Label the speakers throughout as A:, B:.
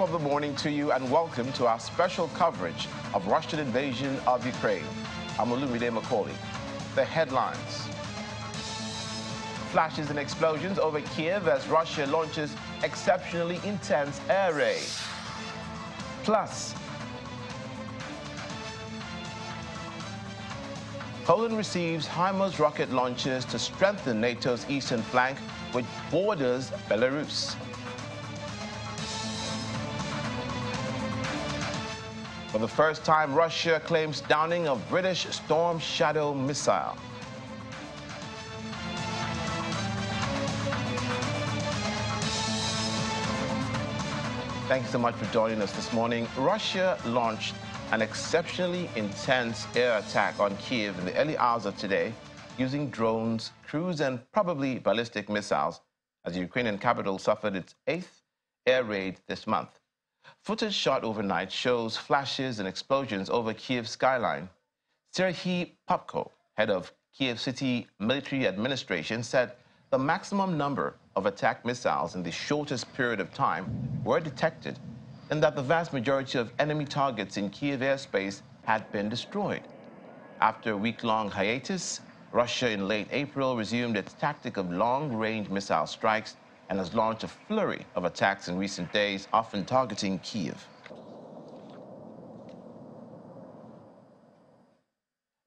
A: Of the morning to you and welcome to our special coverage of Russian invasion of Ukraine. I'm Olumide Macaulay. The headlines. Flashes and explosions over Kiev as Russia launches exceptionally intense air raid. Plus, Poland receives HIMARS rocket launchers to strengthen NATO's eastern flank, which borders Belarus. For the first time, Russia claims downing of British Storm Shadow missile. Thank you so much for joining us this morning. Russia launched an exceptionally intense air attack on Kiev in the early hours of today using drones, cruise, and probably ballistic missiles as the Ukrainian capital suffered its eighth air raid this month. Footage shot overnight shows flashes and explosions over Kiev's skyline. Serhiy Popko, head of Kiev City Military Administration, said the maximum number of attack missiles in the shortest period of time were detected and that the vast majority of enemy targets in Kiev airspace had been destroyed. After a week-long hiatus, Russia in late April resumed its tactic of long-range missile strikes and has launched a flurry of attacks in recent days, often targeting Kiev.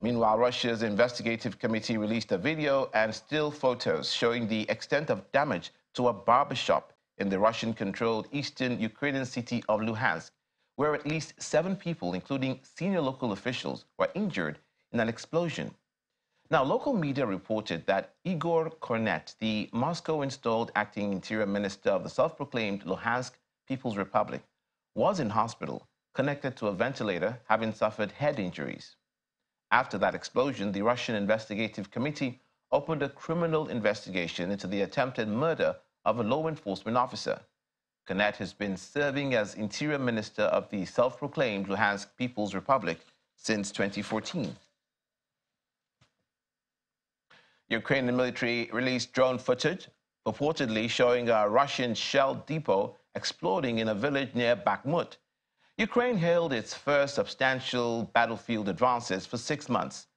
A: Meanwhile, Russia's investigative committee released a video and still photos showing the extent of damage to a barbershop in the Russian-controlled eastern Ukrainian city of Luhansk, where at least seven people, including senior local officials, were injured in an explosion. Now, local media reported that Igor Kornet, the Moscow-installed acting interior minister of the self-proclaimed Luhansk People's Republic, was in hospital, connected to a ventilator, having suffered head injuries. After that explosion, the Russian Investigative Committee opened a criminal investigation into the attempted murder of a law enforcement officer. Kornet has been serving as Interior Minister of the self-proclaimed Luhansk People's Republic since 2014. Ukrainian military released drone footage purportedly showing a Russian shell depot exploding in a village near Bakhmut. Ukraine hailed its first substantial battlefield advances for six months.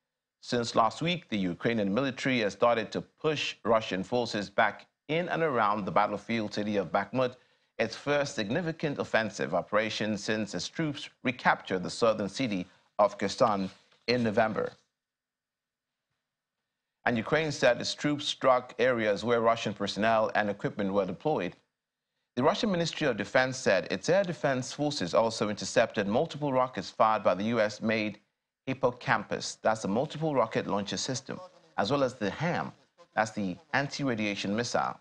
A: Since last week, the Ukrainian military has started to push Russian forces back in and around the battlefield city of Bakhmut, its first significant offensive operation since its troops recaptured the southern city of Kherson in November. And Ukraine said its troops struck areas where Russian personnel and equipment were deployed. The Russian Ministry of Defense said its air defense forces also intercepted multiple rockets fired by the U.S.-made Hippocampus, that's a multiple rocket launcher system, as well as the HARM, that's the anti-radiation missile.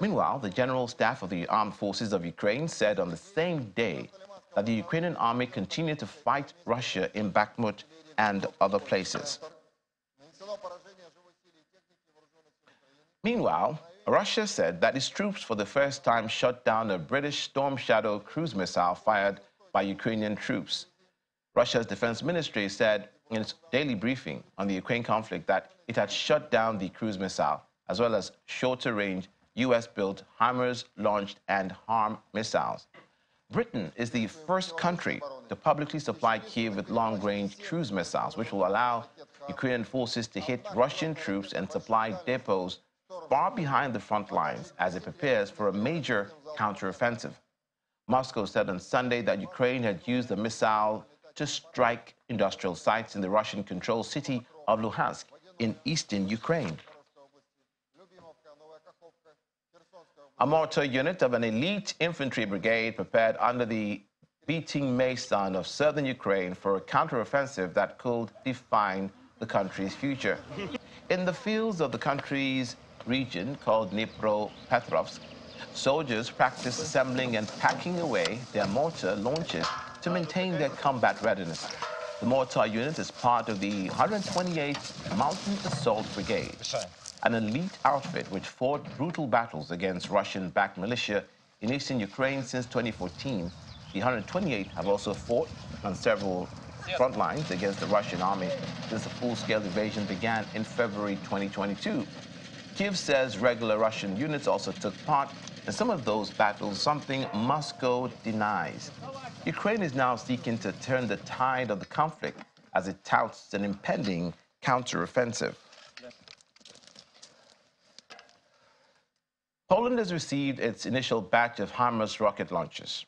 A: Meanwhile, the General Staff of the Armed Forces of Ukraine said on the same day that the Ukrainian army continued to fight Russia in Bakhmut and other places. Meanwhile, Russia said that its troops for the first time shot down a British Storm Shadow cruise missile fired by Ukrainian troops. Russia's defense ministry said in its daily briefing on the Ukraine conflict that it had shut down the cruise missile, as well as shorter range US built HIMARS launched and HARM missiles. Britain is the first country to publicly supply Kiev with long range cruise missiles, which will allow Ukrainian forces to hit Russian troops and supply depots far behind the front lines as it prepares for a major counteroffensive. Moscow said on Sunday that Ukraine had used the missile to strike industrial sites in the Russian-controlled city of Luhansk in eastern Ukraine. A mortar unit of an elite infantry brigade prepared under the beating Maysan of southern Ukraine for a counteroffensive that could define the country's future. In the fields of the country's region called Dnipropetrovsk, soldiers practice assembling and packing away their mortar launches to maintain their combat readiness. The mortar unit is part of the 128th Mountain Assault Brigade, an elite outfit which fought brutal battles against Russian-backed militia in eastern Ukraine since 2014. The 128th have also fought on several front lines against the Russian army since the full-scale invasion began in February 2022. Kiev says regular Russian units also took part In some of those battles, something Moscow denies. Ukraine is now seeking to turn the tide of the conflict as it touts an impending counteroffensive. Poland has received its initial batch of HIMARS rocket launchers.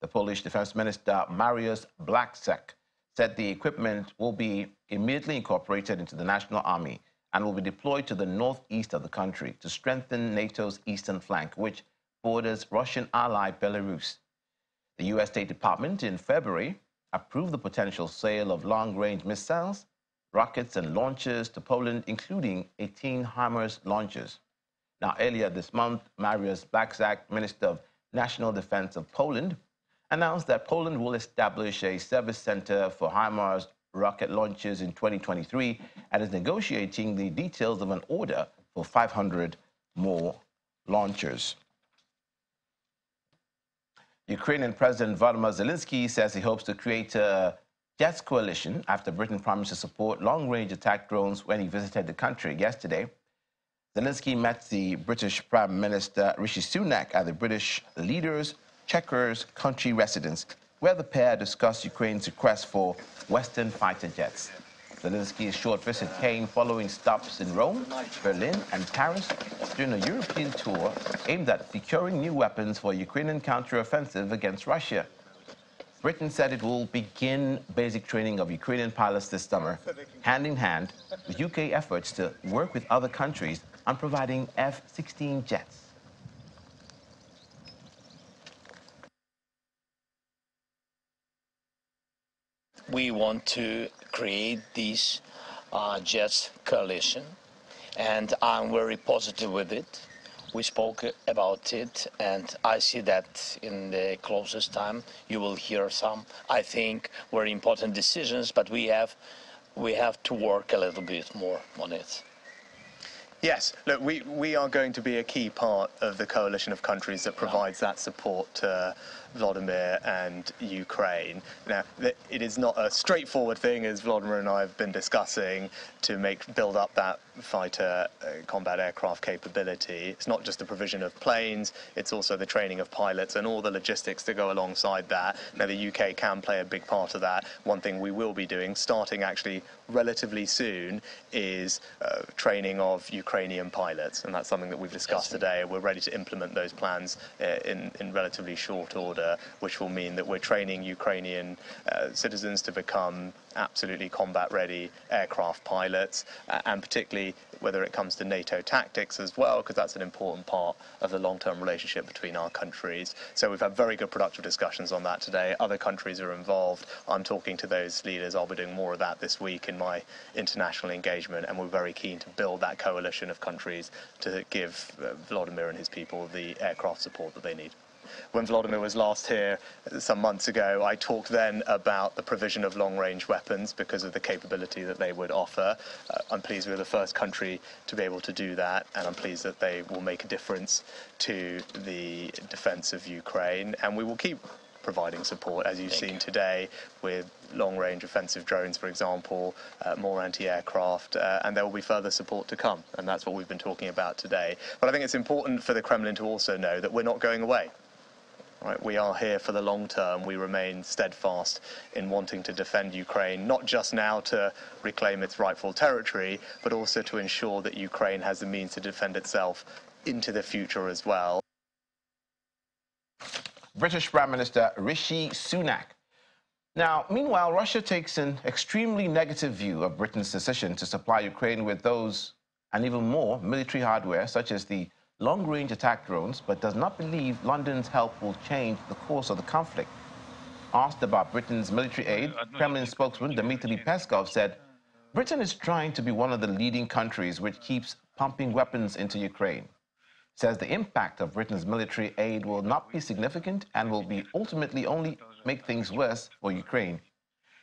A: The Polish Defense Minister Mariusz Błaszczak said the equipment will be immediately incorporated into the national army and will be deployed to the northeast of the country to strengthen NATO's eastern flank, which borders Russian ally Belarus. The U.S. State Department in February approved the potential sale of long-range missiles, rockets, and launchers to Poland, including 18 HIMARS launchers. Now, earlier this month, Mariusz Błaszczak, Minister of National Defense of Poland, announced that Poland will establish a service center for HIMARS rocket launches in 2023 and is negotiating the details of an order for 500 more launchers. Ukrainian President Volodymyr Zelensky says he hopes to create a jets coalition after Britain promised to support long-range attack drones when he visited the country yesterday. Zelensky met the British Prime Minister Rishi Sunak at the British leaders' Chequers country residence, where the pair discussed Ukraine's request for Western fighter jets. Zelensky's short visit came following stops in Rome, Berlin, and Paris during a European tour aimed at securing new weapons for Ukrainian counteroffensive against Russia. Britain said it will begin basic training of Ukrainian pilots this summer, hand in hand with UK efforts to work with other countries on providing F-16 jets.
B: We want to create this uh, JETS coalition, and I'm very positive with it. We spoke about it, and I see that in the closest time you will hear some, I think, very important decisions, but we have, we have to work a little bit more on it.
C: Yes, look, we, we are going to be a key part of the coalition of countries that provides that support to Vladimir and Ukraine. Now, it is not a straightforward thing, as Vladimir and I have been discussing, to make build up that fighter uh, combat aircraft capability. It's not just the provision of planes, it's also the training of pilots and all the logistics that go alongside that. Now, the UK can play a big part of that. One thing we will be doing, starting actually relatively soon, is uh, training of Ukrainian pilots, and that's something that we've discussed today. We're ready to implement those plans uh, in, in relatively short order, which will mean that we're training Ukrainian uh, citizens to become absolutely combat ready aircraft pilots, uh, and particularly whether it comes to NATO tactics as well, because that's an important part of the long term relationship between our countries. So we've had very good productive discussions on that today. Other countries are involved. I'm talking to those leaders. I'll be doing more of that this week in my international engagement, and we're very keen to build that coalition of countries to give uh, Vladimir and his people the aircraft support that they need when Vladimir was last here some months ago, I talked then about the provision of long-range weapons because of the capability that they would offer. Uh, I'm pleased we're the first country to be able to do that, and I'm pleased that they will make a difference to the defense of Ukraine, and we will keep providing support, as you've Thank seen you. today, with long-range offensive drones, for example, uh, more anti-aircraft, uh, and there will be further support to come, and that's what we've been talking about today. But I think it's important for the Kremlin to also know that we're not going away. Right, we are here for the long term. We remain steadfast in wanting to defend Ukraine, not just now to reclaim its rightful territory, but also to ensure that Ukraine has the means to defend itself into the future as well.
A: British Prime Minister Rishi Sunak. Now, meanwhile, Russia takes an extremely negative view of Britain's decision to supply Ukraine with those and even more military hardware, such as the long-range attack drones, but does not believe London's help will change the course of the conflict. Asked about Britain's military aid, Kremlin spokesman Dmitry Peskov said, Britain is trying to be one of the leading countries which keeps pumping weapons into Ukraine. Says the impact of Britain's military aid will not be significant and will be ultimately only make things worse for Ukraine.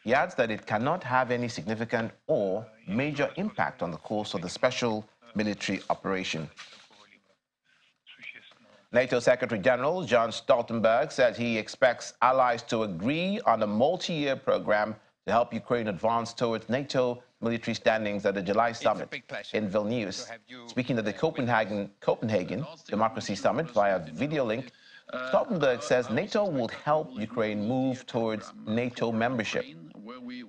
A: He adds that it cannot have any significant or major impact on the course of the special military operation. NATO Secretary General Jens Stoltenberg said he expects allies to agree on a multi-year program to help Ukraine advance towards NATO military standings at the July summit in Vilnius. Speaking at the Copenhagen, Copenhagen Democracy Summit via video link, Stoltenberg says NATO will help Ukraine move towards NATO membership.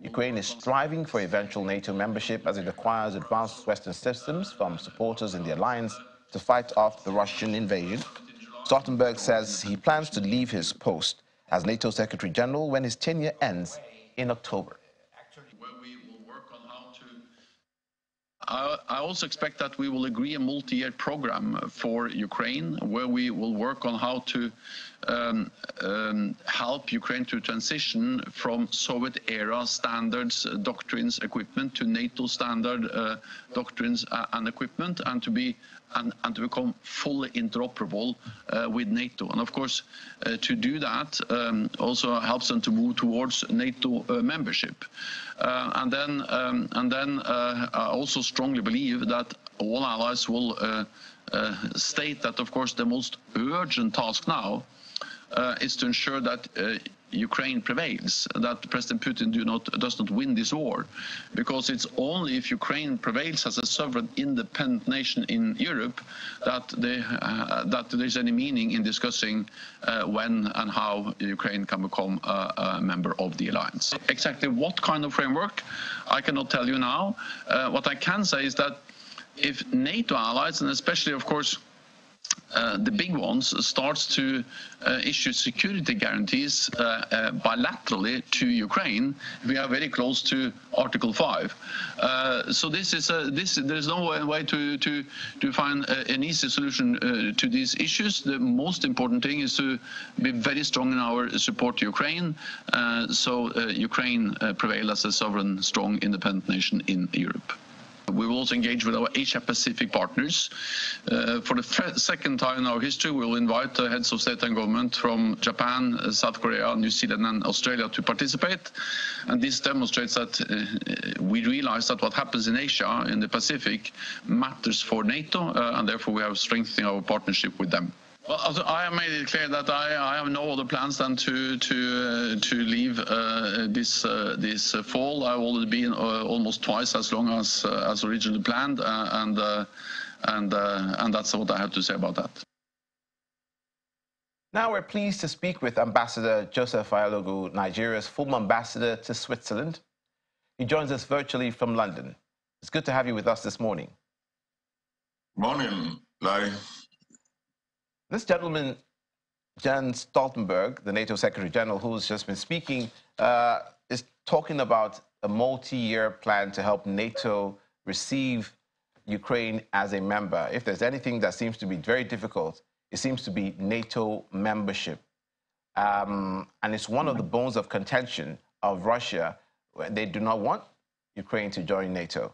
A: Ukraine is striving for eventual NATO membership as it acquires advanced Western systems from supporters in the alliance to fight off the Russian invasion. Stoltenberg says he plans to leave his post as NATO Secretary General when his tenure ends in October.
D: I also expect that we will agree a multi-year program for Ukraine where we will work on how to um, um, help Ukraine to transition from Soviet era standards, uh, doctrines, equipment to NATO standard uh, doctrines uh, and equipment and to be and, and, to become fully interoperable uh, with NATO. And of course, uh, to do that um, also helps them to move towards NATO uh, membership. Uh, and then, um, and then uh, I also strongly believe that all allies will uh, state that, of course, the most urgent task now is to ensure that Ukraine prevails, that President Putin do not, does not win this war. Because it's only if Ukraine prevails as a sovereign, independent nation in Europe that, they, uh, that there's any meaning in discussing uh, when and how Ukraine can become a, a, member of the alliance. Exactly what kind of framework, I cannot tell you now. Uh, what I can say is that if NATO allies, and especially, of course, uh, the big ones starts to uh, issue security guarantees uh, uh bilaterally to Ukraine, we are very close to Article 5. Uh, so this is a, this. There's no way to to to find an easy solution to these issues. The most important thing is to be very strong in our support to Ukraine, so Ukraine prevail as a sovereign, strong, independent nation in Europe. We will also engage with our Asia Pacific partners. Uh, for the second time in our history, we will invite the heads of state and government from Japan, uh, South Korea, New Zealand, and Australia to participate. And this demonstrates that uh, we realize that what happens in Asia, in the Pacific, matters for NATO, and therefore we have strengthened our partnership with them. Well, I have made it clear that I, I have no other plans than to to uh, to leave uh, this uh, this fall. I've already been uh, almost twice as long as uh, as originally planned, uh, and and and that's what I have to say about that.
A: Now we're pleased to speak with Ambassador Joseph Ayalogu, Nigeria's former ambassador to Switzerland. He joins us virtually from London. It's good to have you with us this morning.
E: Morning, Larry.
A: This gentleman, Jens Stoltenberg, the NATO Secretary General, who's just been speaking, uh, is talking about a multi-year plan to help NATO receive Ukraine as a member. If there's anything that seems to be very difficult, it seems to be NATO membership. Um, and it's one of the bones of contention of Russia. They do not want Ukraine to join NATO.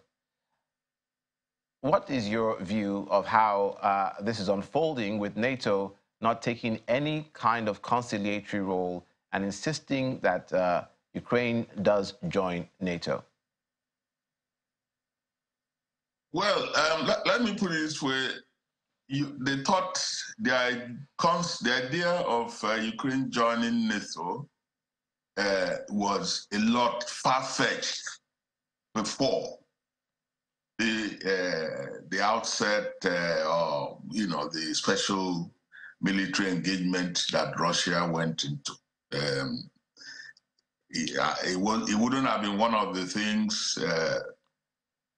A: What is your view of how uh, this is unfolding with NATO not taking any kind of conciliatory role and insisting that uh, Ukraine does join NATO?
E: Well, um, let, me put it this way. You, they thought the, the idea of uh, Ukraine joining NATO uh, was a lot far-fetched before the uh, the outset, uh, or you know, the special military engagement that Russia went into. Um, it, it, was, it wouldn't have been one of the things uh,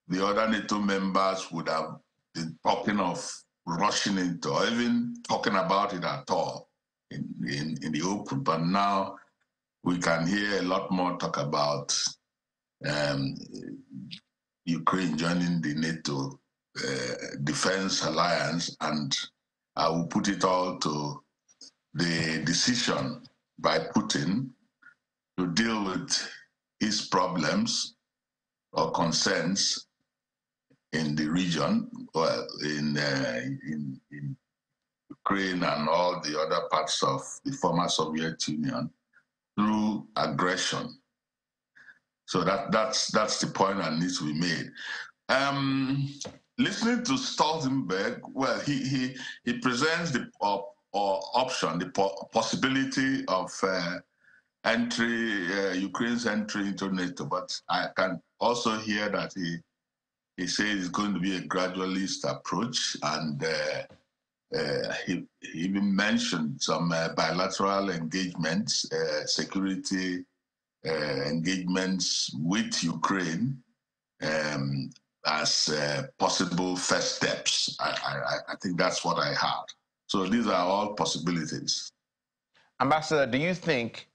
E: the other NATO members would have been talking of rushing into, or even talking about it at all in, in, in the open. But now we can hear a lot more talk about um, Ukraine joining the NATO uh, defense alliance, and I will put it all to the decision by Putin to deal with his problems or concerns in the region, well, in, uh, in, in Ukraine and all the other parts of the former Soviet Union through aggression. So that that's that's the point that needs to be made. Um, listening to Stoltenberg, well, he he he presents the uh, option, the po possibility of uh, entry, uh, Ukraine's entry into NATO, but I can also hear that he he says it's going to be a gradualist approach, and uh, uh, he, he, even mentioned some uh, bilateral engagements, uh, security engagements with Ukraine um, as possible first steps. I, I, I think that's what I heard. So these are all possibilities.
A: Ambassador, do you think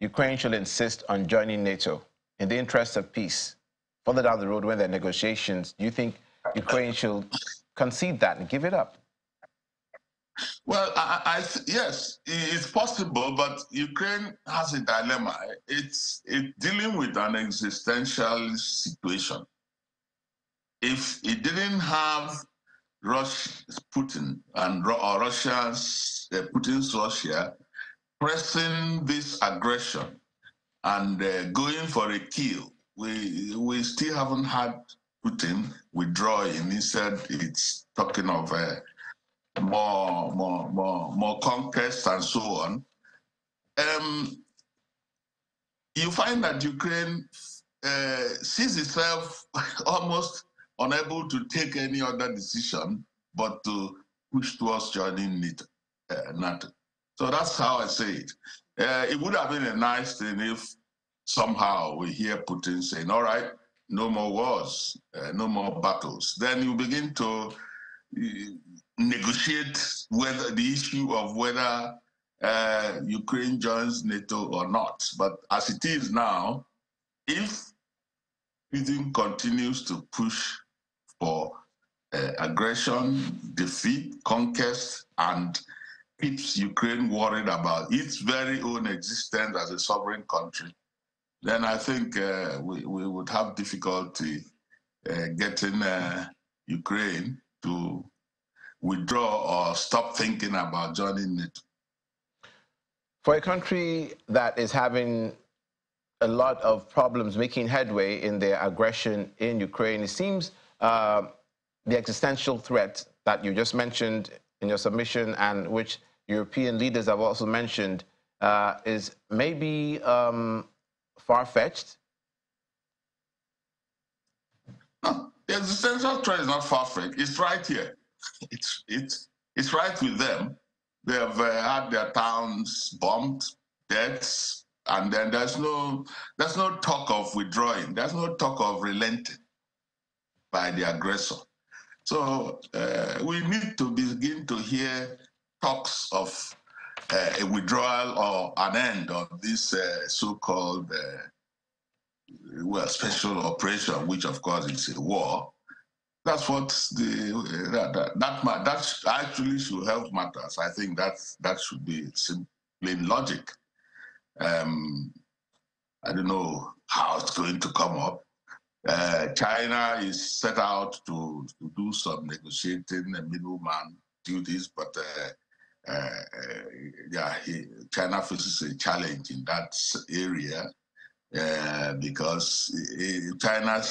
A: Ukraine should insist on joining NATO in the interest of peace? Further down the road, when there are negotiations, do you think Ukraine should concede that and give it up?
E: Well, I, I yes, it's possible, but Ukraine has a dilemma. It's it's dealing with an existential situation. If it didn't have Russia's Putin and or Russia's uh, Putin's Russia pressing this aggression and uh, going for a kill. We we still haven't had Putin withdrawing. Instead, it's talking of uh, more more more more conquest and so on. Um, you find that Ukraine uh, sees itself almost unable to take any other decision but to push towards joining NATO. Uh, so that's how I say it. Uh, it would have been a nice thing if somehow we hear Putin saying, all right, no more wars, uh, no more battles. Then you begin to negotiate whether the issue of whether uh, Ukraine joins NATO or not. But as it is now, if Putin continues to push for uh, aggression, defeat, conquest, and keeps Ukraine worried about its very own existence as a sovereign country, then I think uh, we, we would have difficulty uh, getting uh, Ukraine to withdraw or stop thinking about joining it.
A: For a country that is having a lot of problems making headway in their aggression in Ukraine, it seems uh, the existential threat that you just mentioned in your submission and which European leaders have also mentioned uh, is maybe um, far-fetched?
E: No, the existential threat is not far-fetched. It's right here. It's, it's, it's right with them. They have uh, had their towns bombed, deaths, and then there's no, there's no talk of withdrawing. There's no talk of relenting by the aggressor. So uh, we need to begin to hear talks of uh, a withdrawal or an end of this uh, so-called uh, well special operation, which of course is a war. That's what the that that, that, that actually should help matters. I think that that should be simply logic. Um, I don't know how it's going to come up. Uh, China is set out to, to do some negotiating and middleman duties, but uh, uh, yeah, he, China faces a challenge in that area uh, because China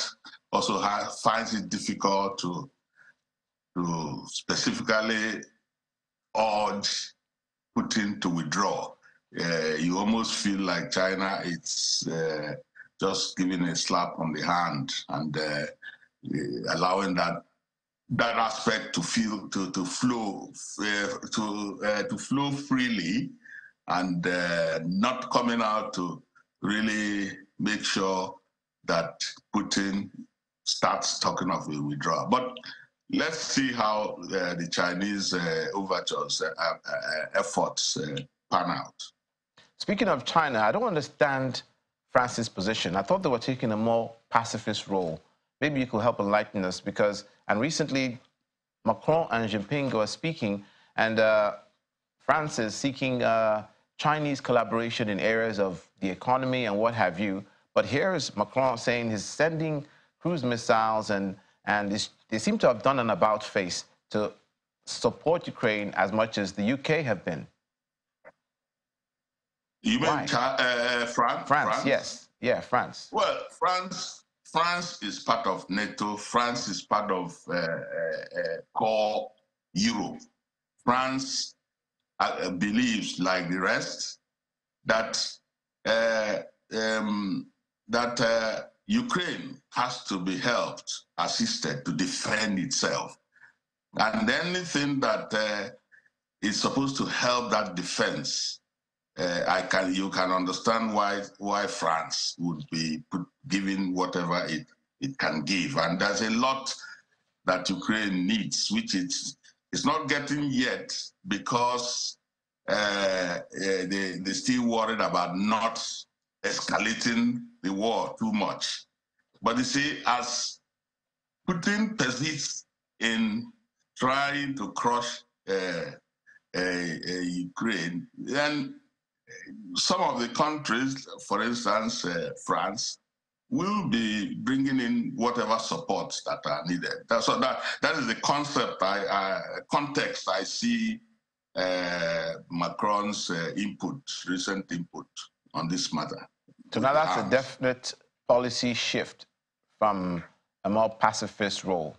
E: also finds it difficult to to specifically urge Putin to withdraw. Uh, you almost feel like China it's uh, just giving a slap on the hand and uh, allowing that that aspect to feel to to flow uh, to uh, to flow freely and uh, not coming out to really make sure that Putin starts talking of a withdrawal. But let's see how uh, the Chinese uh, overtures uh, efforts pan out.
A: Speaking of China, I don't understand France's position. I thought they were taking a more pacifist role. Maybe you could help enlighten us because and recently, Macron and Jinping were speaking, and uh, France is seeking uh, Chinese collaboration in areas of the economy and what have you. But here is Macron saying he's sending cruise missiles, and, and they seem to have done an about face to support Ukraine as much as the UK have been.
E: You mean uh, France?
A: France? France, yes. Yeah, France.
E: Well, France France is part of NATO. France is part of uh, uh, uh core Europe. France uh, believes, like the rest, that uh, um, that uh, Ukraine has to be helped, assisted to defend itself. And anything that uh, is supposed to help that defense, uh, I can you can understand why why France would be put, giving whatever it, it can give. And there's a lot that Ukraine needs, which it's, it's not getting yet because uh, uh, they, they're still worried about not escalating the war too much. But you see, as Putin persists in trying to crush uh, Ukraine, then some of the countries, for instance, uh, France, will be bringing in whatever supports that are needed. so that that is the concept, I, I context I see uh, Macron's uh, input, recent input on this matter.
A: So now that's a definite policy shift from a more pacifist role.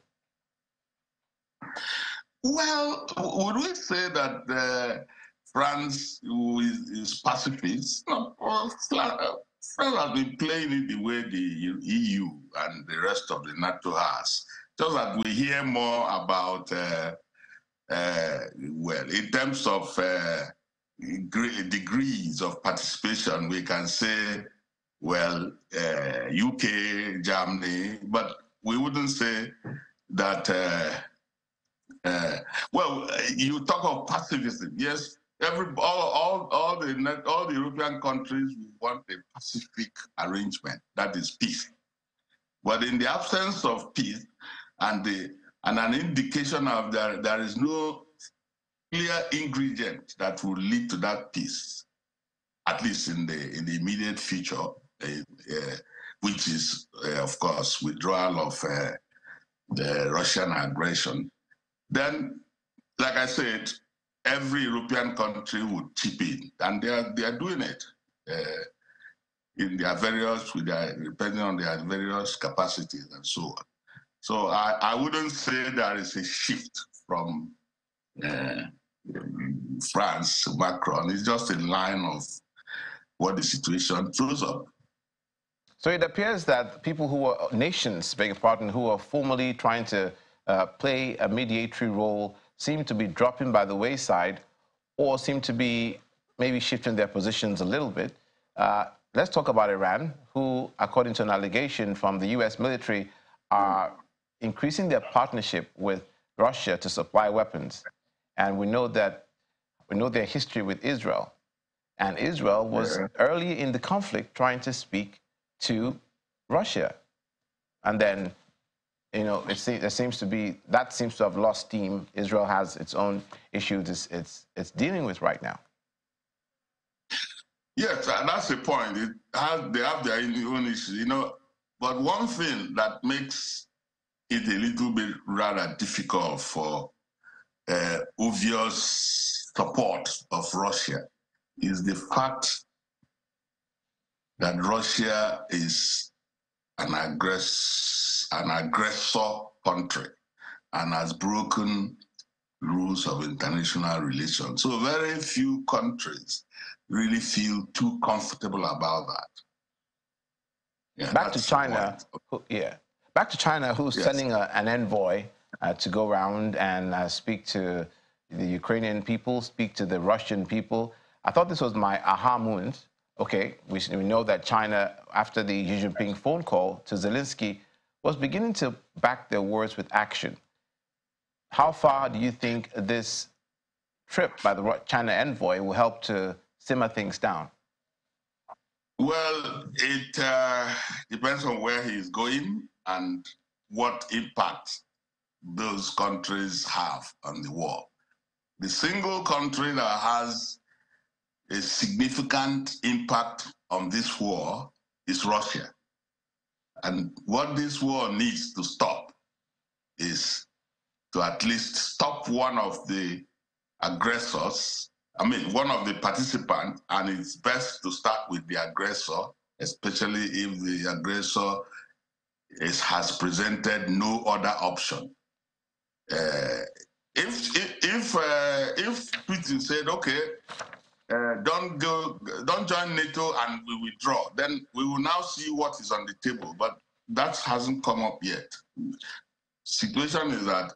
E: Well, would we say that uh, France is, is pacifist? No, well, France has been playing it the way the EU and the rest of the NATO has. Just that we hear more about, uh, uh, well, in terms of uh, degrees of participation, we can say, well, UK, uh, Germany, but we wouldn't say that. Uh, uh, well, you talk of pacifism. Yes, Every all all all the all the European countries want a Pacific arrangement that is peace. But in the absence of peace and the and an indication of there there is no clear ingredient that will lead to that peace, at least in the in the immediate future, uh, which is uh, of course withdrawal of uh, the Russian aggression. Then, like I said, every European country would chip in, and they are they are doing it uh, in their various with their depending on their various capacities and so on. So I, I wouldn't say there is a shift from France, Macron. It's just in line of what the situation throws up.
A: So it appears that people who are nations, beg your pardon, who are formally trying to uh, play a mediatory role seem to be dropping by the wayside or seem to be maybe shifting their positions a little bit. Uh, let's talk about Iran, who, according to an allegation from the U.S. military, are increasing their partnership with Russia to supply weapons. And we know that we know their history with Israel. And Israel was early in the conflict trying to speak to Russia. And then you know, it, se- it seems to be that seems to have lost steam. Israel has its own issues it's, it's, it's dealing with right now.
E: Yes, and that's the point. It has, they have their own issues, you know. But one thing that makes it a little bit rather difficult for uh, obvious support of Russia is the fact that Russia is an aggressor an aggressor country and has broken rules of international relations. So very few countries really feel too comfortable about that.
A: Yeah, Back to China, who, yeah. Back to China, who's yes. sending a, an envoy uh, to go around and uh, speak to the Ukrainian people, speak to the Russian people. I thought this was my aha moment. Okay, we, we know that China, after the Xi Jinping phone call to Zelensky, was beginning to back their words with action. How far do you think this trip by the China envoy will help to simmer things down?
E: Well, it uh, depends on where he's going and what impact those countries have on the war. The single country that has a significant impact on this war is Russia. And what this war needs to stop is to at least stop one of the aggressors, I mean, one of the participants, and it's best to start with the aggressor, especially if the aggressor is, has presented no other option. Uh, if if uh, if Putin said, okay, uh, don't go, don't join NATO and we withdraw. Then we will now see what is on the table. But that hasn't come up yet. Situation is that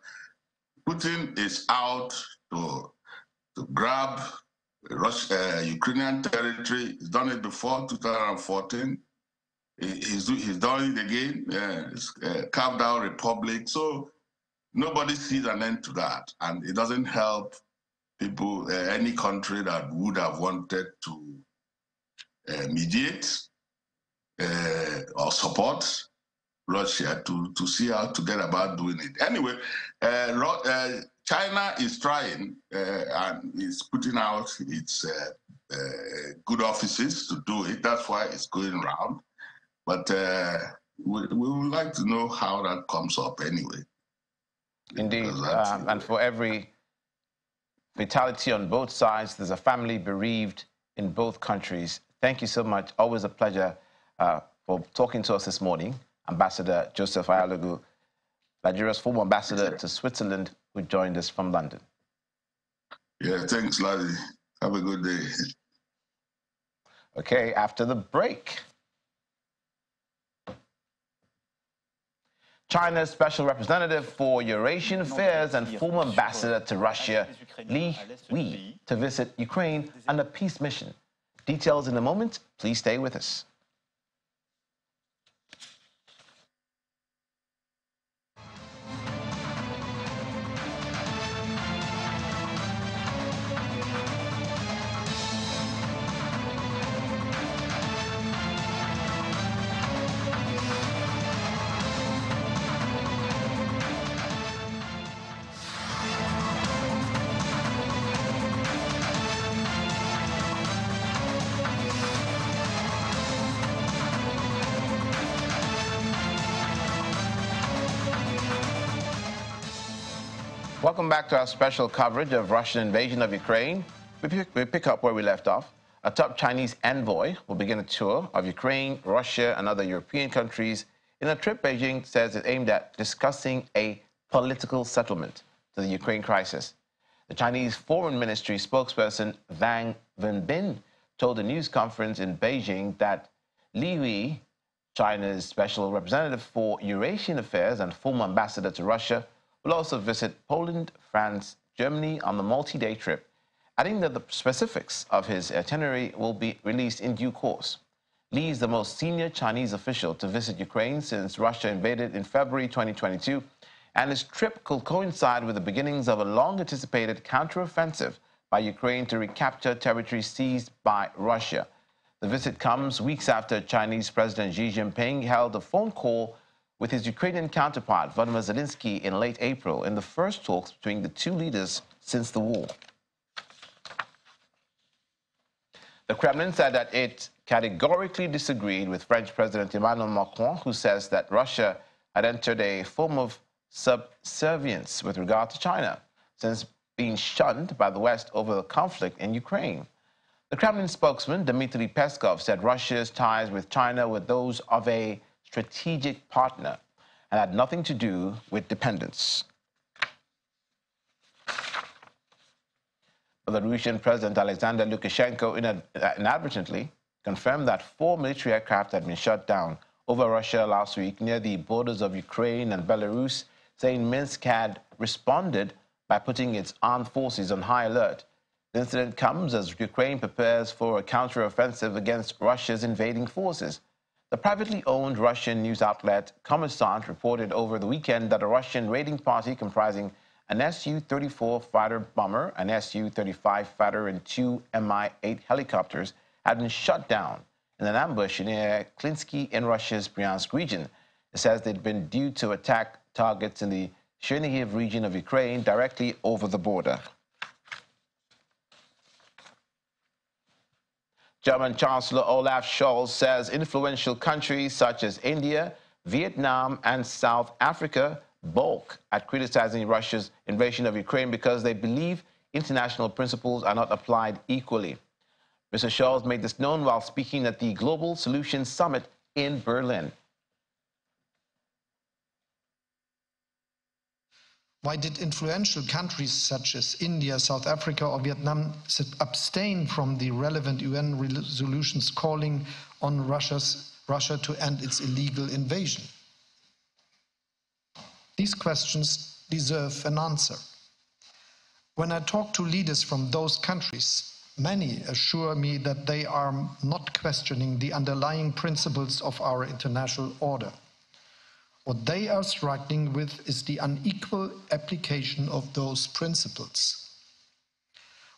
E: Putin is out to, to grab Russia, uh, Ukrainian territory. He's done it before, 2014. He's, he's done it again. Yeah, he's uh, carved out republic. So nobody sees an end to that. And it doesn't help people, uh, any country that would have wanted to uh, mediate uh, or support Russia to, to see how to get about doing it. Anyway, uh, uh, China is trying and is putting out its good offices to do it. That's why it's going around. But we, we would like to know how that comes up anyway.
A: Indeed. Um, and for every fatality on both sides. There's a family bereaved in both countries. Thank you so much. Always a pleasure uh, for talking to us this morning. Ambassador Joseph Ayalogu, Nigeria's former ambassador to Switzerland, who joined us from London.
E: Yeah, thanks, Larry. Have a good day.
A: Okay, after the break. China's special representative for Eurasian affairs and former ambassador to Russia, Li Hui, to visit Ukraine on a peace mission. Details in a moment. Please stay with us. Welcome back to our special coverage of Russian invasion of Ukraine. We pick, we pick, up where we left off. A top Chinese envoy will begin a tour of Ukraine, Russia, and other European countries in a trip Beijing says is aimed at discussing a political settlement to the Ukraine crisis. The Chinese Foreign Ministry spokesperson Wang Wenbin told a news conference in Beijing that Li Hui, China's special representative for Eurasian affairs and former ambassador to Russia, will also visit Poland, France, Germany on the multi-day trip, adding that the specifics of his itinerary will be released in due course. Li is the most senior Chinese official to visit Ukraine since Russia invaded in February 2022, and his trip could coincide with the beginnings of a long-anticipated counteroffensive by Ukraine to recapture territory seized by Russia. The visit comes weeks after Chinese President Xi Jinping held a phone call with his Ukrainian counterpart, Volodymyr Zelensky, in late April in the first talks between the two leaders since the war. The Kremlin said that it categorically disagreed with French President Emmanuel Macron, who says that Russia had entered a form of subservience with regard to China, since being shunned by the West over the conflict in Ukraine. The Kremlin spokesman, Dmitry Peskov, said Russia's ties with China were those of a strategic partner and had nothing to do with dependence. Belarusian President Alexander Lukashenko inadvertently confirmed that four military aircraft had been shot down over Russia last week near the borders of Ukraine and Belarus, saying Minsk had responded by putting its armed forces on high alert. The incident comes as Ukraine prepares for a counteroffensive against Russia's invading forces. The privately owned Russian news outlet Kommersant reported over the weekend that a Russian raiding party comprising an Su-34 fighter bomber, an Su-35 fighter, and two Mi-8 helicopters had been shot down in an ambush near Klintsy in Russia's Bryansk region. It says they'd been due to attack targets in the Chernihiv region of Ukraine directly over the border. German Chancellor Olaf Scholz says influential countries such as India, Vietnam, and South Africa balk at criticizing Russia's invasion of Ukraine because they believe international principles are not applied equally. Mr. Scholz made this known while speaking at the Global Solutions Summit in Berlin.
F: Why did influential countries such as India, South Africa, or Vietnam abstain from the relevant UN resolutions calling on Russia's, Russia to end its illegal invasion? These questions deserve an answer. When I talk to leaders from those countries, many assure me that they are not questioning the underlying principles of our international order. What they are struggling with is the unequal application of those principles.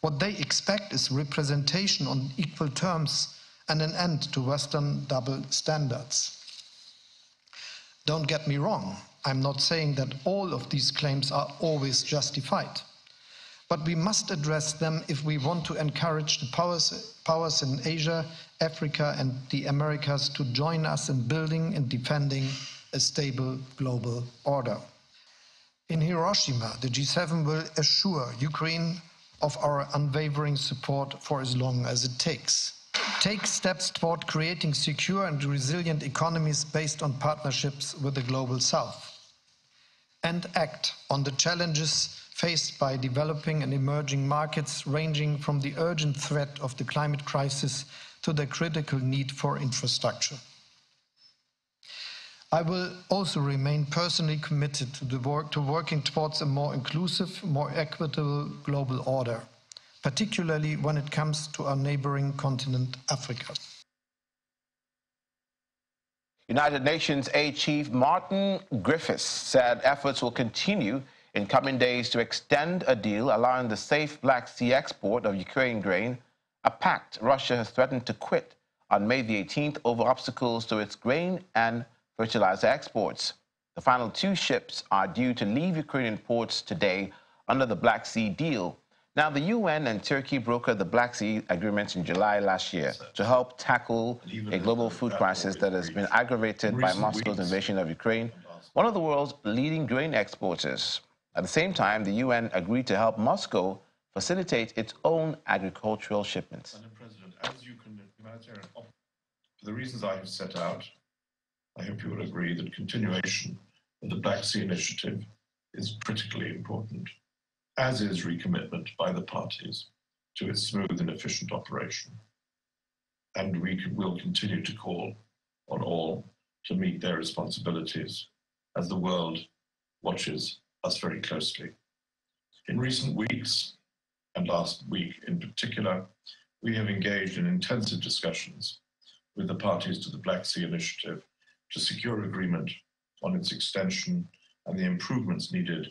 F: What they expect is representation on equal terms and an end to Western double standards. Don't get me wrong, I'm not saying that all of these claims are always justified. But we must address them if we want to encourage the powers, powers in Asia, Africa, and the Americas to join us in building and defending a stable global order. In Hiroshima, the G7 will assure Ukraine of our unwavering support for as long as it takes. Take steps toward creating secure and resilient economies based on partnerships with the global south. And act on the challenges faced by developing and emerging markets, ranging from the urgent threat of the climate crisis to the critical need for infrastructure. I will also remain personally committed to, work, to working towards a more inclusive, more equitable global order, particularly when it comes to our neighboring continent, Africa.
A: United Nations Aid Chief Martin Griffiths said efforts will continue in coming days to extend a deal allowing the safe Black Sea export of Ukraine grain, a pact Russia has threatened to quit on May the 18th over obstacles to its grain and fertilizer exports. The final two ships are due to leave Ukrainian ports today under the Black Sea deal. Now, the UN and Turkey brokered the Black Sea Agreement in July last year to help tackle a global food crisis that has been aggravated by Moscow's invasion of Ukraine, one of the world's leading grain exporters. At the same time, the UN agreed to help Moscow facilitate its own agricultural shipments.
G: Madam President, as you can humanitarian, for the reasons I have set out, I hope you will agree that continuation of the Black Sea Initiative is critically important, as is recommitment by the parties to its smooth and efficient operation. And we will continue to call on all to meet their responsibilities as the world watches us very closely. In recent weeks, and last week in particular, we have engaged in intensive discussions with the parties to the Black Sea Initiative to secure agreement on its extension and the improvements needed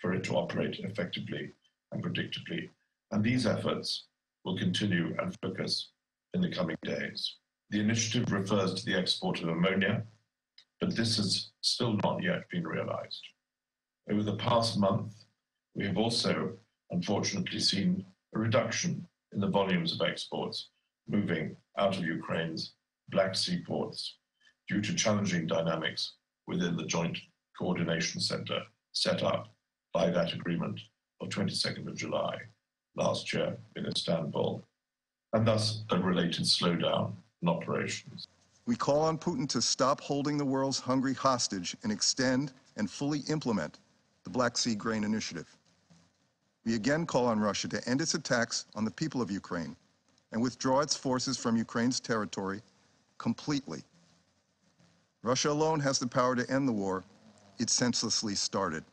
G: for it to operate effectively and predictably. And these efforts will continue and focus in the coming days. The initiative refers to the export of ammonia, but this has still not yet been realized. Over the past month, we have also unfortunately seen a reduction in the volumes of exports moving out of Ukraine's Black Sea ports due to challenging dynamics within the Joint Coordination Center set up by that agreement of 22nd of July last year in Istanbul, and thus a related slowdown in operations.
H: We call on Putin to stop holding the world's hungry hostage and extend and fully implement the Black Sea Grain Initiative. We again call on Russia to end its attacks on the people of Ukraine and withdraw its forces from Ukraine's territory completely Russia alone has the power to end the war it senselessly started.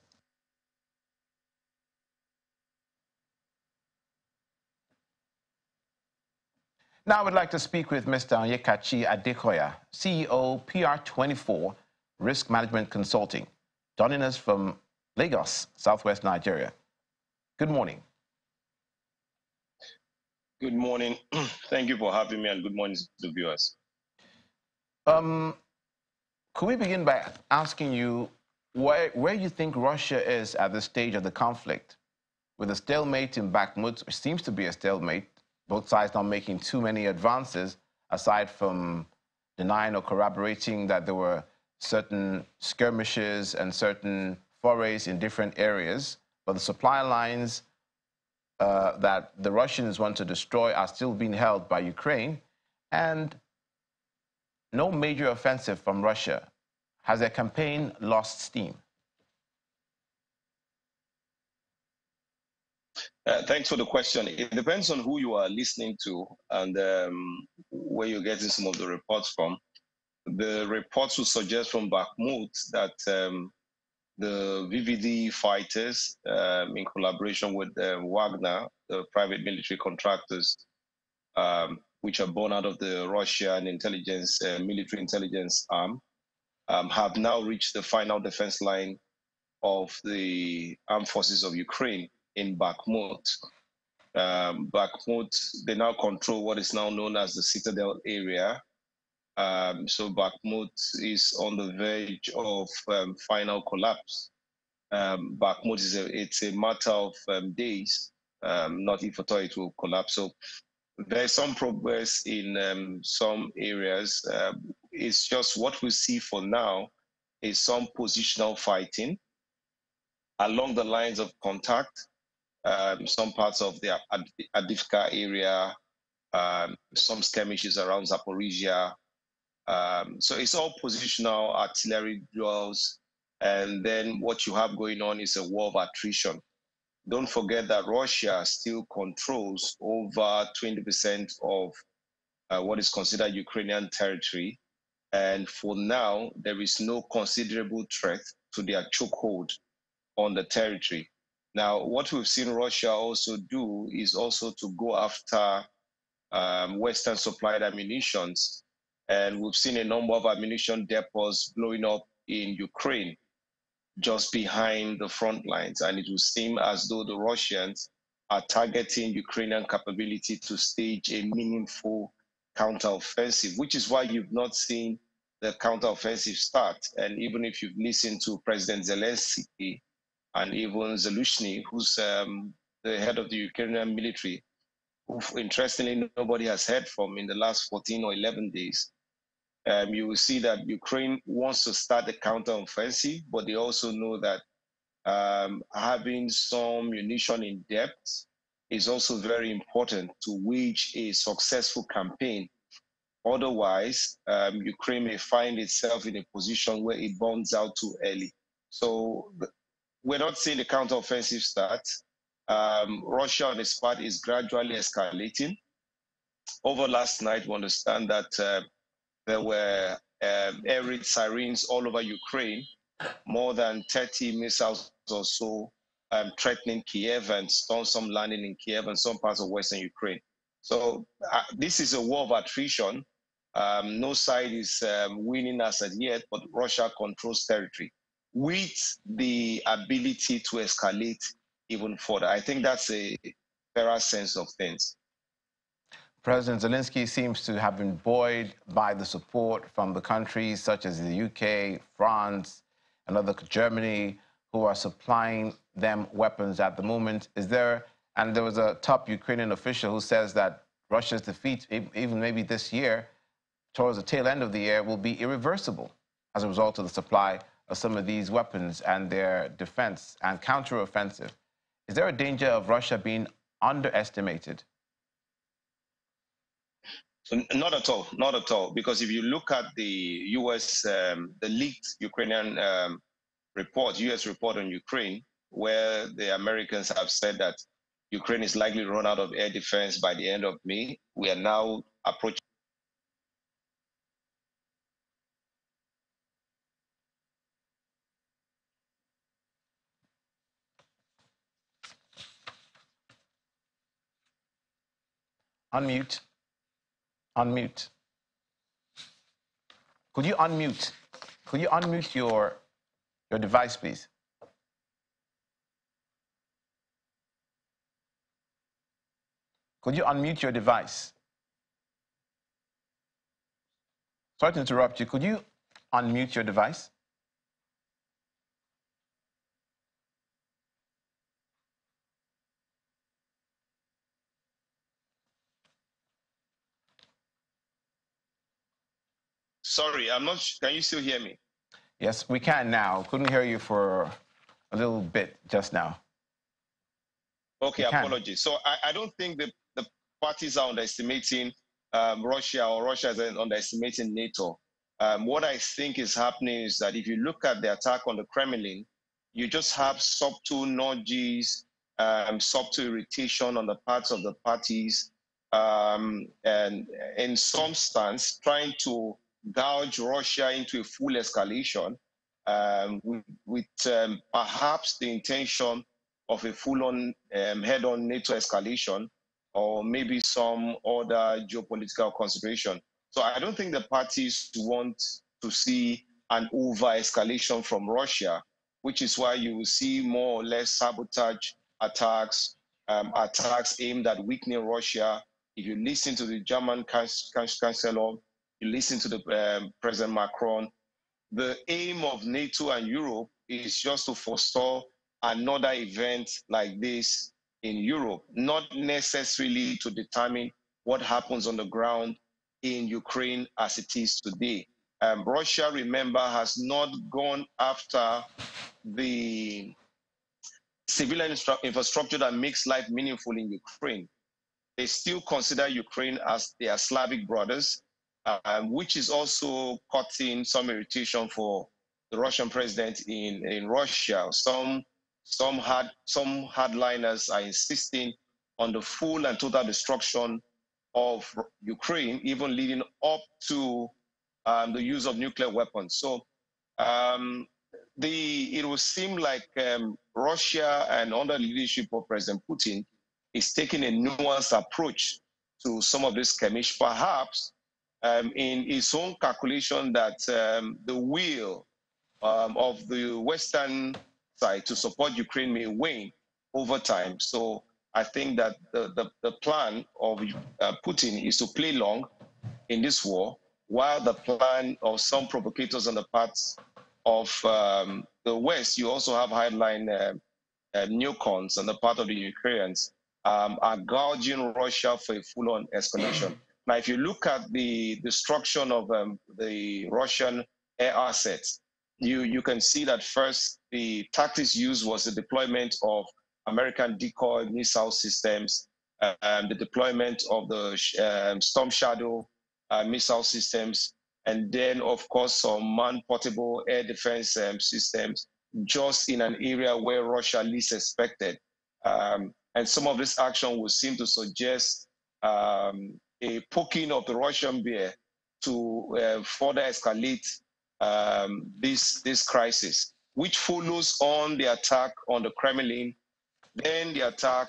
A: Now I would like to speak with Mr. Onyekachi Adekoya, CEO PR24 Risk Management Consulting, joining us from Lagos, Southwest Nigeria. Good morning.
I: Good morning. Thank you for having me, and good morning to the viewers.
A: Um, could we begin by asking you where, where you think Russia is at this stage of the conflict? With a stalemate in Bakhmut, which seems to be a stalemate, both sides not making too many advances, aside from denying or corroborating that there were certain skirmishes and certain forays in different areas. But the supply lines uh, that the Russians want to destroy are still being held by Ukraine. And no major offensive from Russia. Has their campaign lost steam?
I: Uh, thanks for the question. It depends on who you are listening to and um, where you're getting some of the reports from. The reports would suggest from Bakhmut that um, the VVD fighters, um, in collaboration with uh, Wagner, the private military contractors, um, which are born out of the Russian intelligence, uh, military intelligence arm, um, have now reached the final defense line of the armed forces of Ukraine in Bakhmut. Um, Bakhmut, they now control what is now known as the Citadel area. Um, so Bakhmut is on the verge of um, final collapse. Um, Bakhmut is a, it's a matter of um, days, um, not if at all it will collapse. So there's some progress in um, some areas. Uh, it's just what we see for now is some positional fighting along the lines of contact. Um, some parts of the Avdiivka area, um, some skirmishes around Zaporizhia. Um, so it's all positional artillery drills. And then what you have going on is a war of attrition. Don't forget that Russia still controls over 20% of uh, what is considered Ukrainian territory. And for now, there is no considerable threat to their chokehold on the territory. Now, what we've seen Russia also do is also to go after um, Western supplied ammunitions. And we've seen a number of ammunition depots blowing up in Ukraine just behind the front lines. And it would seem as though the Russians are targeting Ukrainian capability to stage a meaningful counteroffensive, which is why you've not seen the counteroffensive start. And even if you've listened to President Zelensky and even Zaluzhny, who's um, the head of the Ukrainian military, who interestingly nobody has heard from in the last 14 or 11 days, um, you will see that Ukraine wants to start the counteroffensive, but they also know that um, having some munition in depth is also very important to wage a successful campaign. Otherwise, um, Ukraine may find itself in a position where it burns out too early. So we're not seeing the counteroffensive start. Um, Russia on its part is gradually escalating. Over last night, we understand that uh, there were um, air raid sirens all over Ukraine, more than 30 missiles or so um, threatening Kiev and some landing in Kiev and some parts of Western Ukraine. So uh, this is a war of attrition. Um, no side is um, winning as of yet, but Russia controls territory with the ability to escalate even further. I think that's a fairer sense of things.
A: President Zelensky seems to have been buoyed by the support from the countries such as the UK, France, and other Germany, who are supplying them weapons at the moment. Is there, and there was a top Ukrainian official who says that Russia's defeat, even maybe this year, towards the tail end of the year, will be irreversible as a result of the supply of some of these weapons and their defense and counteroffensive. Is there a danger of Russia being underestimated?
I: So not at all, not at all. Because if you look at the U.S., um, the leaked Ukrainian um, report, U.S. report on Ukraine, where the Americans have said that Ukraine is likely to run out of air defense by the end of May, we are now approaching
A: Unmute. Unmute. Could you unmute? Could you unmute your, your device, please? Could you unmute your device? Sorry to interrupt you. Could you unmute your device?
I: Sorry, I'm not. Can you still hear me?
A: Yes, we can now. Couldn't hear you for a little bit just now.
I: Okay, apologies. So I, I, don't think the, the parties are underestimating um, Russia or Russia is underestimating NATO. Um, what I think is happening is that if you look at the attack on the Kremlin, you just have subtle nudges um, subtle irritation on the parts of the parties, um, and in some stance, trying to gouge Russia into a full escalation um, with, with um, perhaps the intention of a full-on um, head-on NATO escalation or maybe some other geopolitical consideration. So I don't think the parties want to see an over-escalation from Russia, which is why you will see more or less sabotage attacks, um, attacks aimed at weakening Russia. If you listen to the German chancellor, you listen to the um, President Macron, the aim of NATO and Europe is just to forestall another event like this in Europe, not necessarily to determine what happens on the ground in Ukraine as it is today. Um, Russia, remember, has not gone after the civilian infrastructure that makes life meaningful in Ukraine. They still consider Ukraine as their Slavic brothers, um, which is also causing some irritation for the Russian president in, in Russia. Some some hard some hardliners are insisting on the full and total destruction of Ukraine, even leading up to um, the use of nuclear weapons. So um, the it will seem like um, Russia and under the leadership of President Putin is taking a nuanced approach to some of this skirmish, perhaps um, in his own calculation that um, the will um, of the Western side to support Ukraine may wane over time. So I think that the, the, the plan of uh, Putin is to play long in this war, while the plan of some provocators on the part of um, the West, you also have hardline uh, uh, neocons on the part of the Ukrainians, um, are gouging Russia for a full-on escalation. Now, if you look at the destruction of um, the Russian air assets, you, you can see that first the tactics used was the deployment of American decoy missile systems, um, the deployment of the um, Storm Shadow uh, missile systems, and then, of course, some man-portable air defense um, systems just in an area where Russia least expected. Um, and some of this action would seem to suggest um, a poking of the Russian bear to uh, further escalate um, this, this crisis, which follows on the attack on the Kremlin, then the attack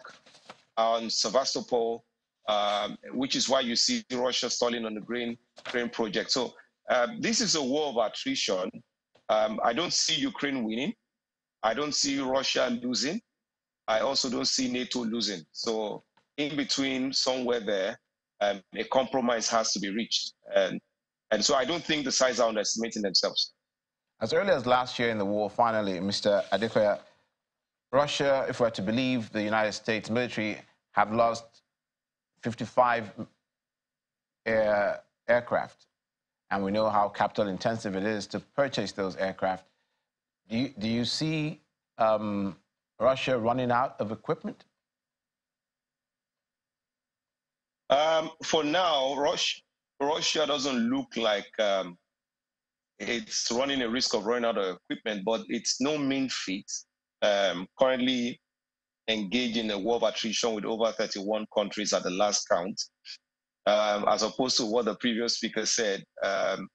I: on Sevastopol, um, which is why you see Russia stalling on the grain, grain project. So uh, this is a war of attrition. Um, I don't see Ukraine winning. I don't see Russia losing. I also don't see NATO losing. So in between, somewhere there, um, a compromise has to be reached. And, and so I don't think the sides are underestimating themselves.
A: As early as last year in the war, finally, Mr. Adekoya, Russia, if we're to believe the United States military, have lost 55 air, aircraft. And we know how capital intensive it is to purchase those aircraft. Do you, do you see um, Russia running out of equipment?
I: Um, for now, Russia, Russia doesn't look like um, it's running a risk of running out of equipment, but it's no mean feat. Um, currently engaged in a war of attrition with over 31 countries at the last count, um, as opposed to what the previous speaker said, um,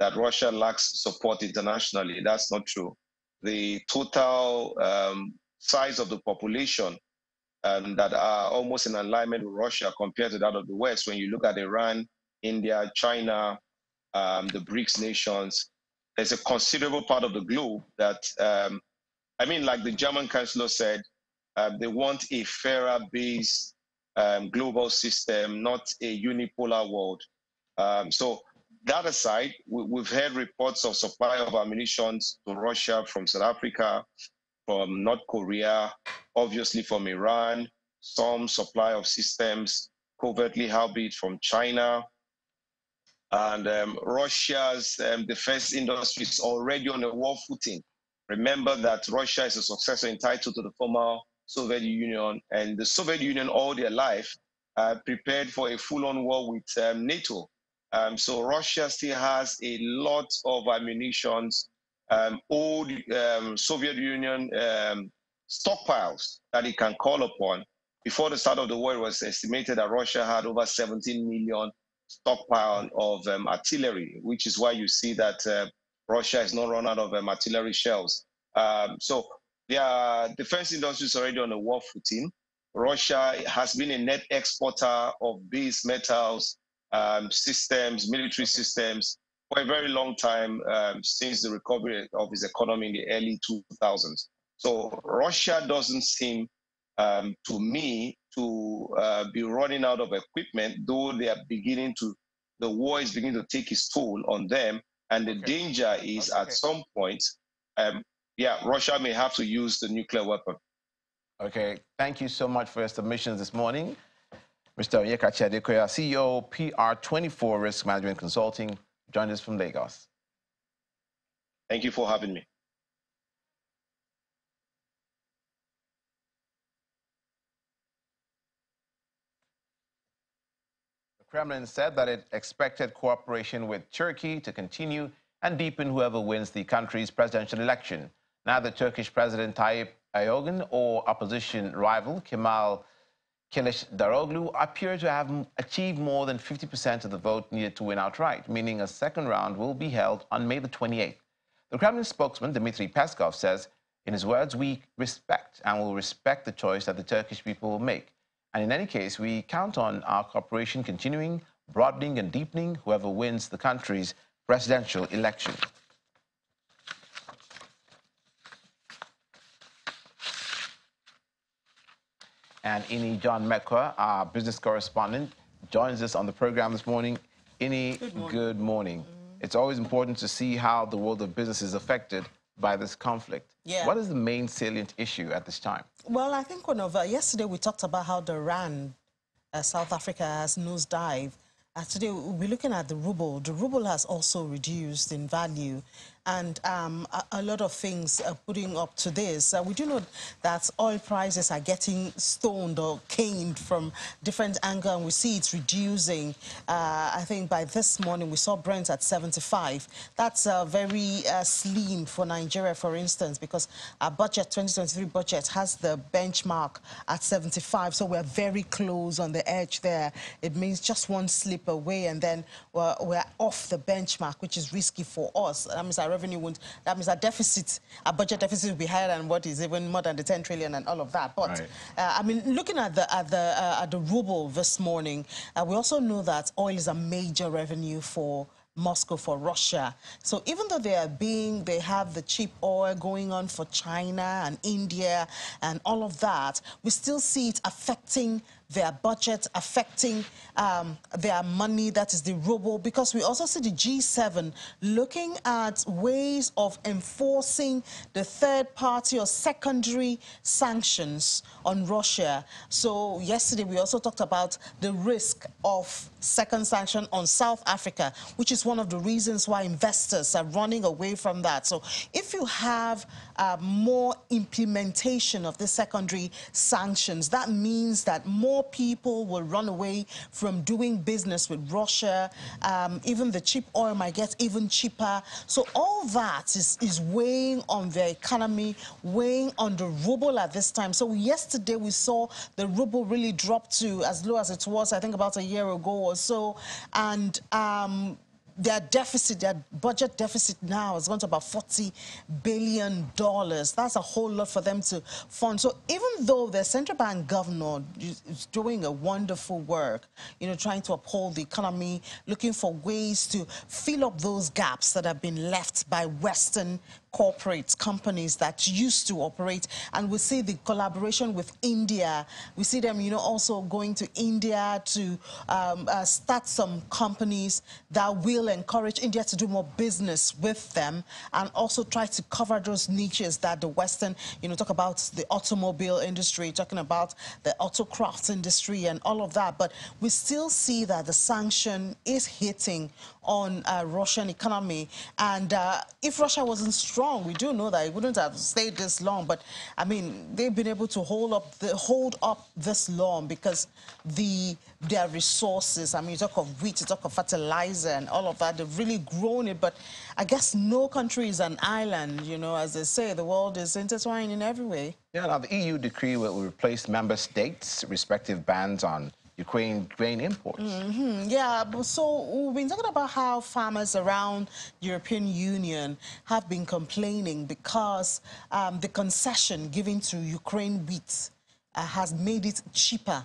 I: that Russia lacks support internationally. That's not true. The total um, size of the population um, that are almost in alignment with Russia compared to that of the West. When you look at Iran, India, China, um, the BRICS nations, there's a considerable part of the globe that, um, I mean, like the German chancellor said, uh, they want a fairer based um, global system, not a unipolar world. Um, so that aside, we, have heard reports of supply of ammunition to Russia from South Africa, from North Korea, obviously from Iran, some supply of systems covertly, albeit from China. And um, Russia's um, defense industry is already on a war footing. Remember that Russia is a successor entitled to the former Soviet Union, and the Soviet Union all their life uh, prepared for a full-on war with um, NATO. Um, so Russia still has a lot of ammunition um, old um, Soviet Union um, stockpiles that it can call upon. Before the start of the war, it was estimated that Russia had over 17 million stockpile of um, artillery, which is why you see that uh, Russia has not run out of um, artillery shells. Um, so their defense industry is already on a war footing. Russia has been a net exporter of base metals, um, systems, military systems for a very long time um, since the recovery of its economy in the early 2000s. So Russia doesn't seem um, to me to uh, be running out of equipment, though they are beginning to, the war is beginning to take its toll on them. And the okay. danger is okay. at some point, um, yeah, Russia may have to use the nuclear weapon.
A: Okay, thank you so much for your submissions this morning. Mr. Onyeka Adekoya, CEO, PR24 Risk Management Consulting, joined us from Lagos.
I: Thank you for having me.
A: The Kremlin said that it expected cooperation with Turkey to continue and deepen whoever wins the country's presidential election. Now, the Turkish President Tayyip Erdogan or opposition rival Kemal Kılıçdaroğlu appear to have achieved more than 50% of the vote needed to win outright, meaning a second round will be held on May the 28th. The Kremlin spokesman, Dmitry Peskov, says, in his words, we respect and will respect the choice that the Turkish people will make. And in any case, we count on our cooperation continuing, broadening, and deepening whoever wins the country's presidential election. And Ini John Mekwa, our business correspondent, joins us on the program this morning. Ini, good morning. Good morning. Mm -hmm. It's always important to see how the world of business is affected by this conflict. Yeah. What is the main salient issue at this time?
J: Well, I think one of uh, yesterday we talked about how the rand, uh, South Africa, has nosedive. Uh, today we'll be looking at the ruble. The ruble has also reduced in value and um, a, a, lot of things are putting up to this. Uh, we do know that oil prices are getting stoned or caned from different angles, and we see it's reducing. Uh, I think by this morning we saw Brent at 75. That's uh, very slim for Nigeria, for instance, because our budget, 2023 budget, has the benchmark at 75. So we're very close on the edge there. It means just one slip away, and then we're, we're off the benchmark, which is risky for us. That means our revenue won't, that means our deficit, our budget deficit will be higher than what is even more than the 10 trillion and all of that. But, right. uh, I mean, looking at the, at the, uh, at the ruble this morning, uh, we also know that oil is a major revenue for Moscow for Russia. So even though they are being, they have the cheap oil going on for China and India and all of that, we still see it affecting their budget, affecting um, their money, that is the ruble, because we also see the G7 looking at ways of enforcing the third party or secondary sanctions on Russia. So yesterday we also talked about the risk of second sanction on South Africa, which is one of the reasons why investors are running away from that. So if you have uh, more implementation of the secondary sanctions, that means that more people will run away from doing business with Russia. Um, even the cheap oil might get even cheaper. So all that is, is weighing on the economy, weighing on the ruble at this time. So yesterday we saw the ruble really drop to as low as it was, I think, about a year ago or so. And um, their deficit, their budget deficit now is going to about $40 billion. That's a whole lot for them to fund. So even though the central bank governor is doing a wonderful work, you know, trying to uphold the economy, looking for ways to fill up those gaps that have been left by Western corporate companies that used to operate. And we see the collaboration with India. We see them, you know, also going to India to um, uh, start some companies that will encourage India to do more business with them and also try to cover those niches that the Western, you know, talk about the automobile industry, talking about the auto crafts industry and all of that. But we still see that the sanction is hitting on uh, Russian economy. And uh, if Russia wasn't strong, strong. We do know that it wouldn't have stayed this long, but I mean, they've been able to hold up the, hold up this long because the their resources. I mean, you talk of wheat, you talk of fertilizer, and all of that. They've really grown it, but I guess no country is an island. You know, as they say, the world is intertwined in every way.
A: Yeah. Now, the EU decree will replace member states' respective bans on Ukraine grain imports.
J: Mm -hmm. Yeah, so we've been talking about how farmers around European Union have been complaining because um, the concession given to Ukraine wheat uh, has made it cheaper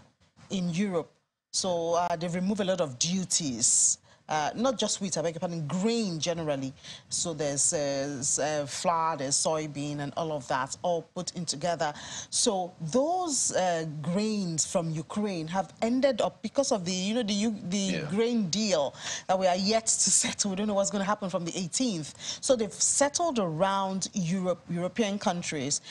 J: in Europe. So uh, they've removed a lot of duties uh, not just wheat, I beg your pardon, grain generally. So there's uh, flour, there's soybean, and all of that, all put in together. So those uh, grains from Ukraine have ended up because of the, you know, the, the yeah. grain deal that we are yet to settle. We don't know what's going to happen from the 18th. So they've settled around Europe, European countries,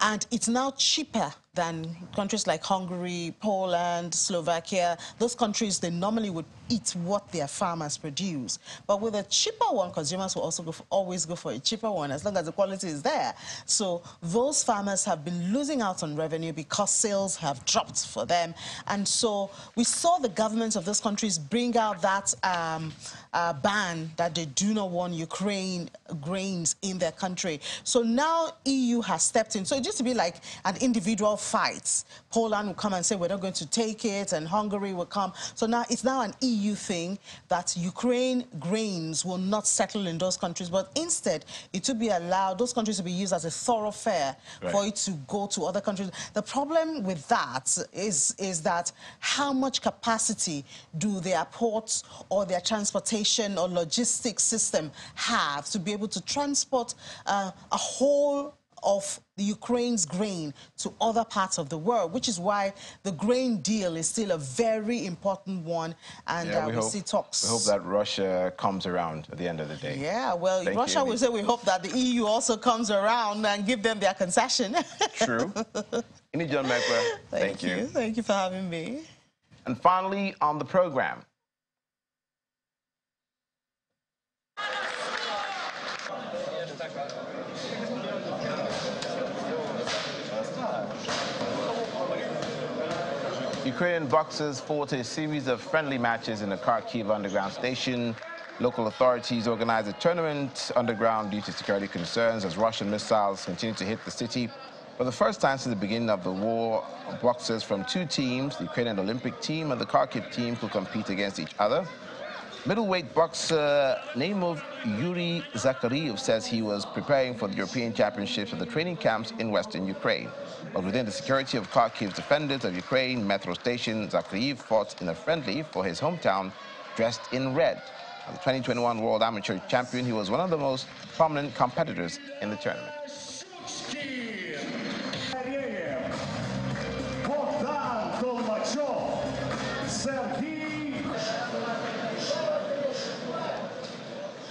J: and it's now cheaper than countries like Hungary, Poland, Slovakia. Those countries, they normally would eat what their farmers produce. But with a cheaper one, consumers will also go for, always go for a cheaper one as long as the quality is there. So those farmers have been losing out on revenue because sales have dropped for them. And so we saw the governments of those countries bring out that um, uh, ban that they do not want Ukraine grains in their country. So now EU has stepped in. So it used to be like an individual fights. Poland will come and say, we're not going to take it, and Hungary will come. So now it's now an EU thing that Ukraine grains will not settle in those countries, but instead it will be allowed, those countries to be used as a thoroughfare right. for it to go to other countries. The problem with that is, is that how much capacity do their ports or their transportation or logistics system have to be able to transport uh, a whole of the Ukraine's grain to other parts of the world, which is why the grain deal is still a very important one. And yeah, we, uh, we hope, see talks.
A: We hope that Russia comes around at the end of the day.
J: Yeah, well, Thank Russia you, will say we hope that the EU also comes around and give them their concession.
A: True. Ini John Thank,
J: Thank you. you. Thank you for having me.
A: And finally, on the program, Ukrainian boxers fought a series of friendly matches in the Kharkiv underground station. Local authorities organized a tournament underground due to security concerns as Russian missiles continue to hit the city. For the first time since the beginning of the war, boxers from two teams, the Ukrainian Olympic team and the Kharkiv team, could compete against each other. Middleweight boxer Naimov Yuri Zakhariev says he was preparing for the European Championships at the training camps in western Ukraine. But within the security of Kharkiv's defenders of Ukraine metro station, Zakhariev fought in a friendly for his hometown, dressed in red. As the 2021 World Amateur Champion, he was one of the most prominent competitors in the tournament.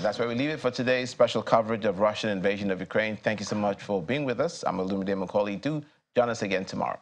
A: That's where we leave it for today's special coverage of Russian invasion of Ukraine. Thank you so much for being with us. I'm Olumide Macaulay. Do join us again tomorrow.